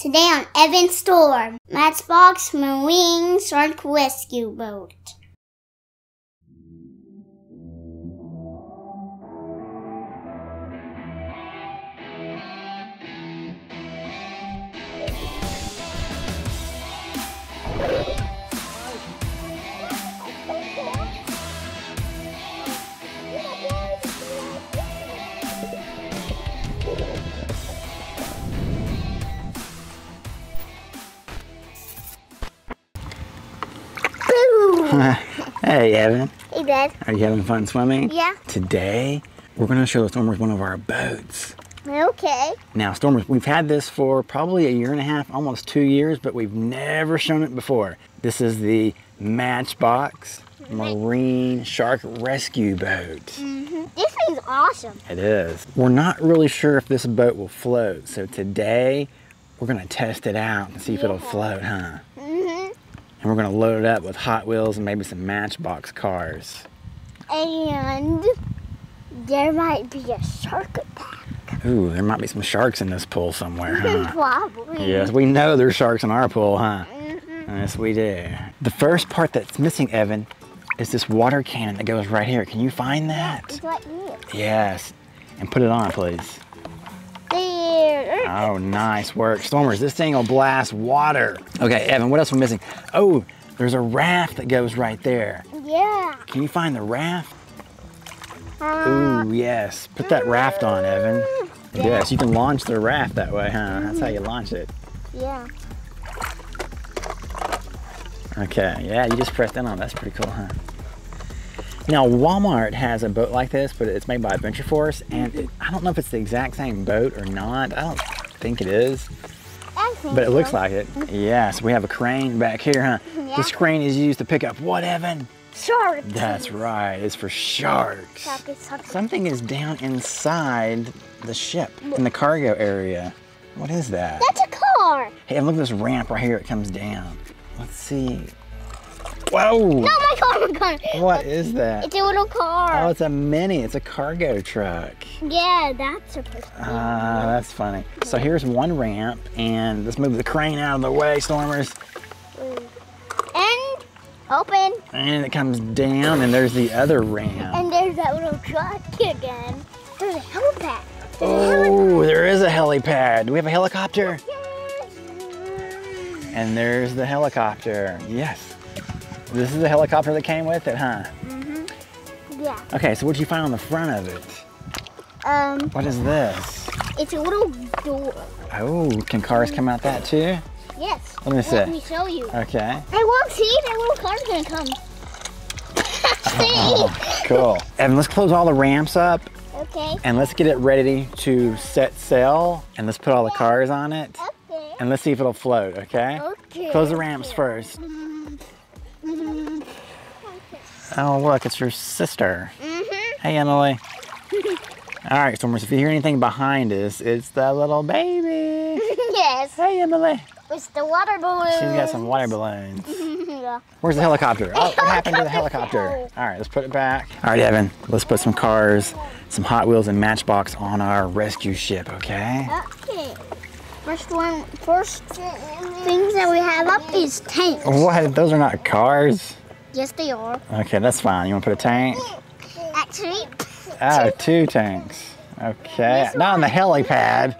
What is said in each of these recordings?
Today on Evan Storm, Matchbox Marine Shark Rescue Boat. Hey, Evan. Hey, Dad. Are you having fun swimming? Yeah. Today, we're going to show the Stormers one of our boats. Okay. Now, Stormers, we've had this for probably a year and a half, almost two years, but we've never shown it before. This is the Matchbox Marine Shark Rescue Boat. Mm-hmm. This thing's awesome. It is. We're not really sure if this boat will float, so today we're going to test it out and see if it'll float, huh? And we're going to load it up with Hot Wheels and maybe some Matchbox cars. And there might be a shark attack. Ooh, there might be some sharks in this pool somewhere, huh? Probably. yes, we know there's sharks in our pool, huh? Mm-hmm. Yes, we do. The first part that's missing, Evan, is this water cannon that goes right here. Can you find that? It's right here. Yes. And put it on, please. There. Oh, nice work. Stormers, this thing will blast water. Okay, Evan, what else are we missing? Oh, there's a raft that goes right there. Yeah. Can you find the raft? Uh, Ooh, yes. Put that raft on, Evan. Yes, you can launch the raft that way, huh? That's how you launch it. yeah. Okay, yeah, you just pressed in on it. That's pretty cool, huh? Now, Walmart has a boat like this, but it's made by Adventure Force, and it, I don't know if it's the exact same boat or not. I don't think it is, think but it looks like it. Yes, we have a crane back here, huh? Yeah. This crane is used to pick up what, Evan? Shark. That's right, it's for sharks. Shark is shark. Something is down inside the ship, in the cargo area. What is that? That's a car. Hey, and look at this ramp right here, it comes down. Let's see. Whoa! No, my car, my car. What is that? It's a little car. Oh, it's a mini. It's a cargo truck. yeah, that's supposed to be. Ah, that's funny. So here's one ramp, and let's move the crane out of the way, Stormers. And open. And it comes down, and there's the other ramp. And there's that little truck again. There's a helipad. There's a Oh, there is a helipad. Do we have a helicopter? helipad. And there's the helicopter. Yes. This is the helicopter that came with it, huh? Mhm. Yeah. Okay, so what'd you find on the front of it? Um, What is this? it's a little door. Oh, can cars come out that too? Yes. Let me see. Let me show you. Okay. I won't see that little car's gonna come. see? Cool. Evan, let's close all the ramps up Okay. and let's get it ready to set sail and let's put all the cars on it Okay. and let's see if it'll float, okay? Okay. Close the ramps first. Mhm. Oh, look, it's your sister. Mhm. Hey, Emily. All right, Stormers, if you hear anything behind us, it's the little baby. yes. Hey, Emily. It's the water balloon. She's got some water balloons. yeah. Where's the helicopter? Oh, what happened to the helicopter? All right, let's put it back. All right, Evan, let's put some cars, some Hot Wheels and Matchbox on our rescue ship, okay? Okay. First one, first things that we have up is tanks. What? Those are not cars. Yes, they are. Okay, that's fine. You want to put a tank? Actually, Oh, two tanks. Okay, not on the helipad.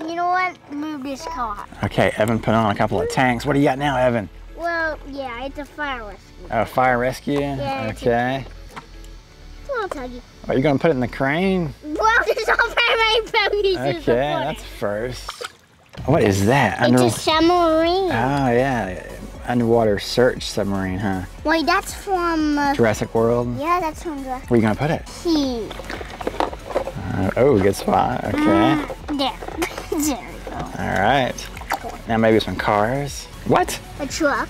you know what? Move this car. Okay, Evan put on a couple of tanks. What do you got now, Evan? Well, yeah, it's a fire rescue. Oh, fire rescue? Yeah, Okay. A little tuggy. Are you going to put it in the crane? Well, there's very puppies Okay, that's first. What is that? It's Under- a submarine. Oh, yeah. Underwater search submarine, huh? Wait, that's from. Uh, Jurassic World? yeah, that's from the Where are you going to put it? sea. Uh, oh, good spot. Okay. There. there we go. All right. Now maybe some cars. What? A truck.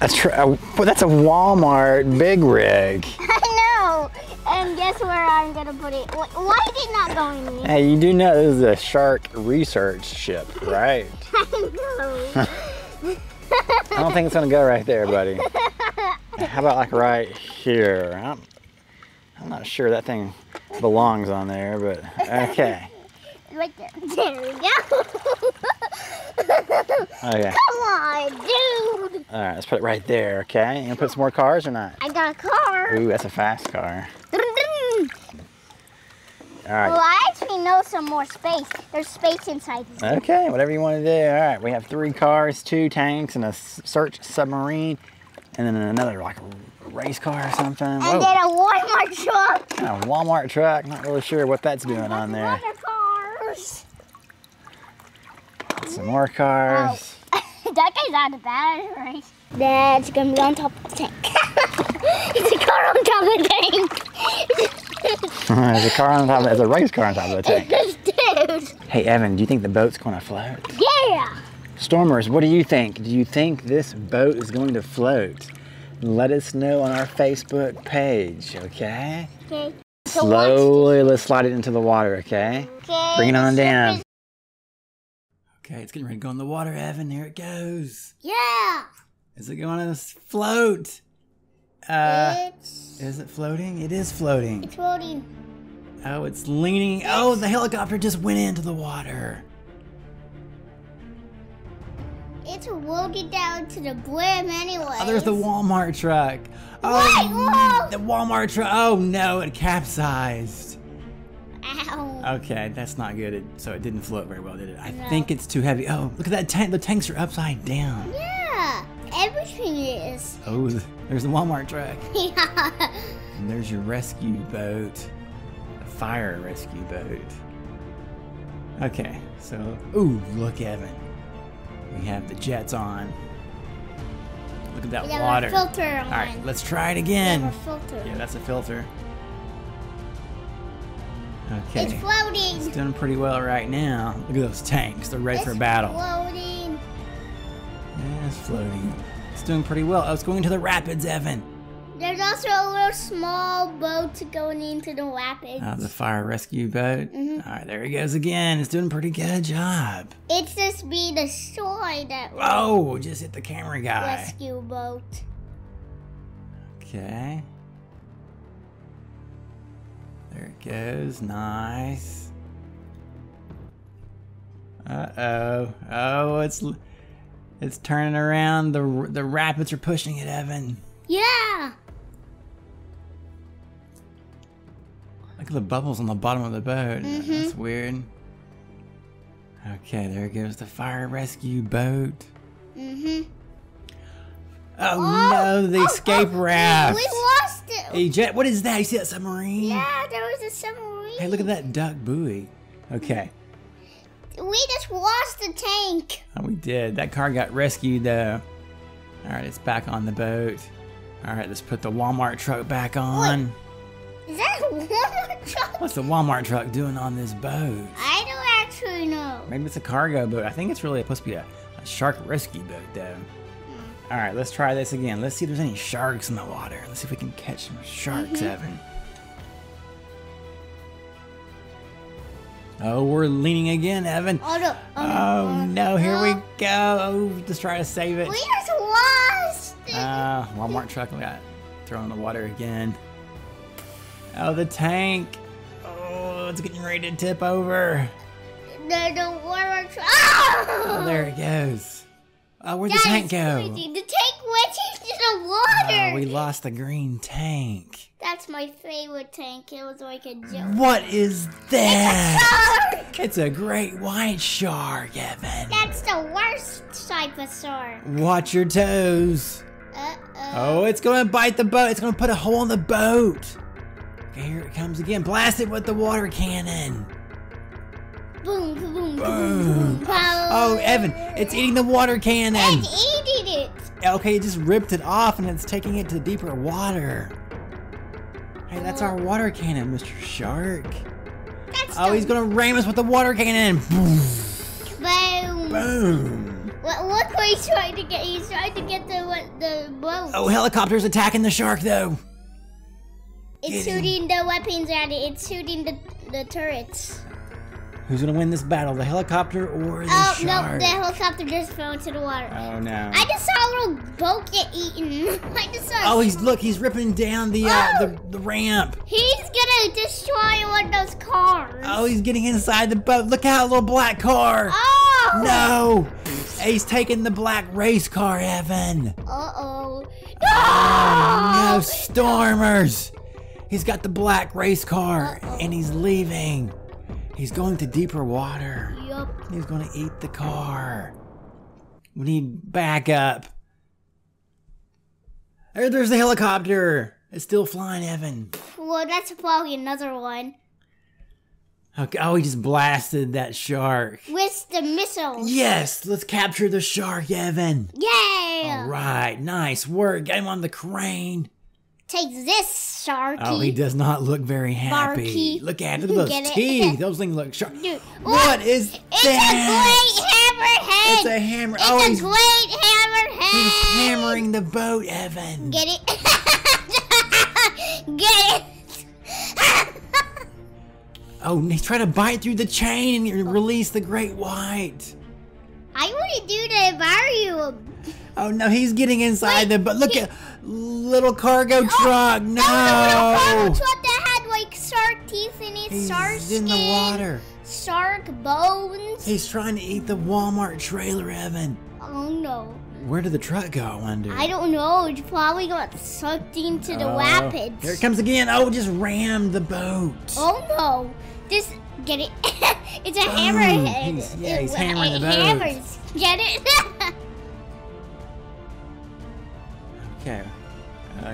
A tr- uh, well, that's a Walmart big rig. I know. And guess where I'm gonna put it? Why is it not going in? Hey, you do know this is a shark research ship, right? I know. I don't think it's gonna go right there, buddy. How about like right here? I'm, I'm not sure that thing belongs on there, but okay. right there. There we go. Oh, okay. Come on, dude. All right, let's put it right there, okay? You gonna put some more cars or not? I got a car. Ooh, that's a fast car. Well, I actually know some more space. There's space inside. Okay, whatever you want to do. All right, we have three cars, two tanks, and a search submarine, and then another like a race car or something. And Whoa, then a Walmart truck. a Walmart truck. Not really sure what that's doing on there. Cars. Some more cars. Oh, that guy's out of battery. That's gonna be on top of the tank. it's a car on top of the tank. there's a car on top. Of, there's a race car on top of the tank. Dude. Hey, Evan, do you think the boat's going to float? Yeah. Stormers, what do you think? Do you think this boat is going to float? Let us know on our Facebook page, okay? Okay. Slowly, let's slide it into the water, okay? Okay. Bring it on down. Okay, it's getting ready to go in the water, Evan. Here it goes. Yeah. Is it going to float? Uh, it's is it floating? It is floating. it's floating. Oh, it's leaning. Oh, the helicopter just went into the water. It's floating down to the brim anyway. Oh, there's the Walmart truck. Oh, Wait, the Walmart truck. Oh no, it capsized. Ow. Okay, that's not good. It, so it didn't float very well, did it? I No. think it's too heavy. Oh, look at that tank. The tanks are upside down. Yeah. Is. Oh, there's the Walmart truck. Yeah. And there's your rescue boat. A fire rescue boat. Okay, so, ooh, look, Evan. We have the jets on. Look at that We have water. a filter on. All right, let's try it again. have a filter. Yeah, that's a filter. Okay. It's floating. It's doing pretty well right now. Look at those tanks. They're ready for It's battle. Floating. Yeah, it's floating. Doing pretty well. I was going into the rapids, Evan. There's also a little small boat going into the rapids. Oh, the fire rescue boat. Mhm. All right, there he goes again. It's doing a pretty good job. It's just be the shore that Whoa, just hit the camera guy. rescue boat. Okay. There it goes. Nice. Uh-oh. Oh, it's it's turning around. The the rapids are pushing it, Evan. Yeah. Look at the bubbles on the bottom of the boat. Mhm. That's weird. Okay, there goes the fire rescue boat. Mhm. Oh, no, the escape oh, raft. We lost it. Hey, Jet, what is that? You see that submarine? Yeah, there was a submarine. Hey, look at that duck buoy. Okay. We just lost the tank. Oh, we did. That car got rescued, though. All right, it's back on the boat. All right, let's put the Walmart truck back on. Is that a Walmart truck? What's the Walmart truck doing on this boat? I don't actually know. Maybe it's a cargo boat. I think it's really supposed to be a, a shark rescue boat, though. Hmm. All right, let's try this again. Let's see if there's any sharks in the water. Let's see if we can catch some sharks, mm-hmm. Evan. Oh, we're leaning again, Evan. Oh no. Oh no, here we no. go. Oh, just try to save it. We just lost it. Ah, Walmart truck got thrown in the water again. Oh, the tank. Oh, it's getting ready to tip over. the, the Walmart truck. Oh, Oh, there it goes. Oh, where'd the tank go? crazy. The tank went the water. We lost the green tank. That's my favorite tank. It was like a joke. What is that? It's a Shark! It's a great white shark, Evan. That's the worst type of shark. Watch your toes. Uh oh. Oh, it's gonna bite the boat. It's gonna put a hole in the boat. Okay, here it comes again. Blast it with the water cannon. Boom, boom, boom, boom, Boom. boom. Oh, Evan, it's eating the water cannon. It's eating it. Okay, it just ripped it off and it's taking it to deeper water. Hey, that's our water cannon, Mr. Shark. That's Oh, he's gonna ram us with the water cannon. Boom. boom. Boom. What, look what he's trying to get. He's trying to get the what, the boat. Oh, helicopter's attacking the shark though. it's get him. shooting the weapons at it. It's shooting the the turrets. Who's gonna win this battle, the helicopter or the Oh no, shark? the helicopter just fell into the water. Oh no. I just saw a little boat get eaten. I just saw. Oh, he's look, he's ripping down the uh, Oh. the, the ramp. He's gonna destroy one of those cars. Oh, he's getting inside the boat. Look out, little black car. Oh! No. He's taking the black race car, Evan. Uh-oh. Oh, no, Stormers. He's got the black race car and he's leaving. He's going to deeper water. Yup. He's going to eat the car. We need backup. There, there's the helicopter. It's still flying, Evan. Well, that's probably another one. Okay. Oh, he just blasted that shark. With the missile. Yes, let's capture the shark, Evan. Yay! All right, nice work. Get him on the crane. Take this, Sharky. Oh, he does not look very happy. Barky. Look at look at those Get it? teeth. Those things look sharp. Dude, What is It's that? a great hammerhead. It's a hammer. It's oh, a he's, great hammerhead. he's hammering the boat, Evan. Get it? Get it? Oh, he's trying to bite through the chain and release the great white. I want to do the aquarium. Oh no, he's getting inside the boat. Look at little cargo oh, truck. No, That was a little cargo truck that had like shark teeth in it, he's shark in the water. shark bones. He's trying to eat the Walmart trailer, Evan. Oh no. Where did the truck go? I wonder. I don't know. It probably got sucked into the Oh, rapids. Here it comes again. Oh, just rammed the boat. Oh no! This get it? it's a Boom. hammerhead. He's- yeah, he's It- hammering it the boat. hammers. Get it?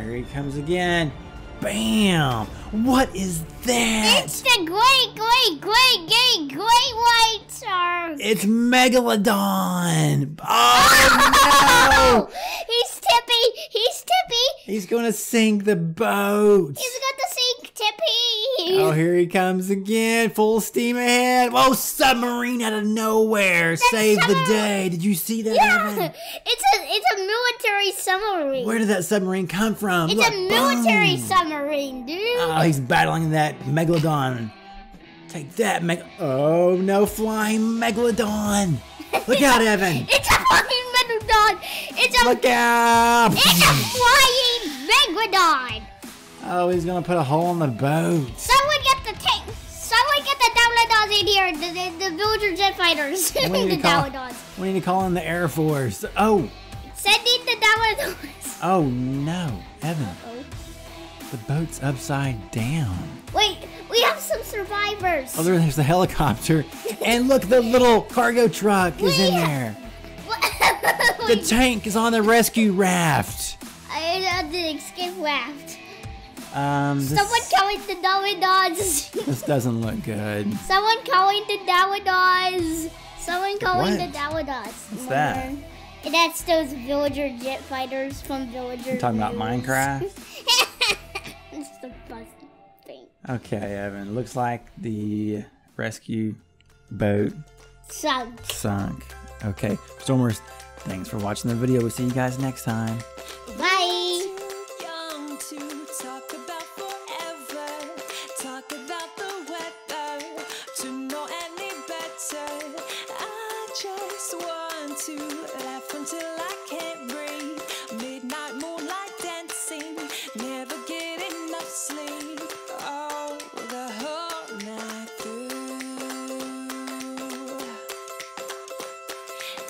Here he comes again. Bam! What is that? it's the great, great, great, great, great white shark. It's Megalodon! Oh no! He's tippy. He's tippy. He's gonna sink the boat! Oh, here he comes again, full steam ahead. Whoa, submarine out of nowhere! Save the day! Did you see that, yeah, Evan? it's a it's a military submarine. Where did that submarine come from? it's Look, a military boom. submarine, dude. Oh, he's battling that Megalodon. Take that, Meg. Oh no, flying Megalodon! Look out, Evan! it's a fucking megalodon. It's a Look out! it's a flying megalodon. Oh, he's gonna put a hole in the boat. Someone get the tank. Someone get the Dowladons in here. The, the, the villager jet fighters. We need, the to call, we need to call in the Air Force. Oh, Send in the Dowladons. oh no, Evan, Oh. the boat's upside down. Wait, we have some survivors. Oh, there- there's the helicopter, and look, the little cargo truck is in We- there. The tank is on the rescue raft. I had the escape raft. Um, this, Someone calling the Dowladons. this doesn't look good. Someone calling the Dowladons. Someone calling What? the. What's that? And that's those villager jet fighters from Villager. You talking about Minecraft? it's the best thing. Okay, Evan. Looks like the rescue boat Sucked. sunk. Okay, Stormers, thanks for watching the video. We'll see you guys next time. just want to laugh until I can't breathe. Midnight moonlight dancing, never get enough sleep. Oh, the whole night through.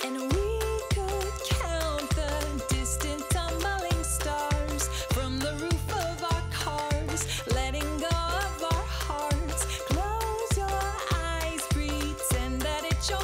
And we could count the distant tumbling stars from the roof of our cars, letting go of our hearts. Close your eyes, pretend that it's your